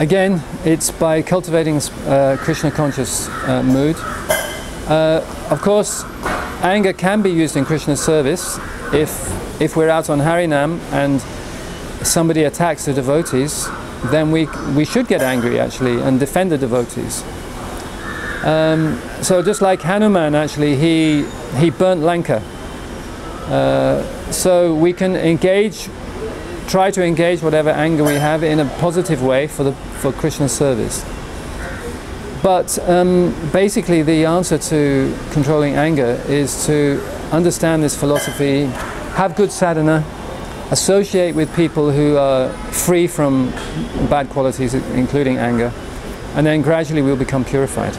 again, it's by cultivating uh, Krishna conscious uh, mood. Uh, of course, anger can be used in Krishna service if, if we're out on Harinam and somebody attacks the devotees, then we, we should get angry actually and defend the devotees. Um, so just like Hanuman actually, he, he burnt Lanka. Uh, so we can engage, try to engage whatever anger we have in a positive way for, the, for Krishna service. But um, basically the answer to controlling anger is to understand this philosophy, have good sadhana, associate with people who are free from bad qualities, including anger, and then gradually we'll become purified.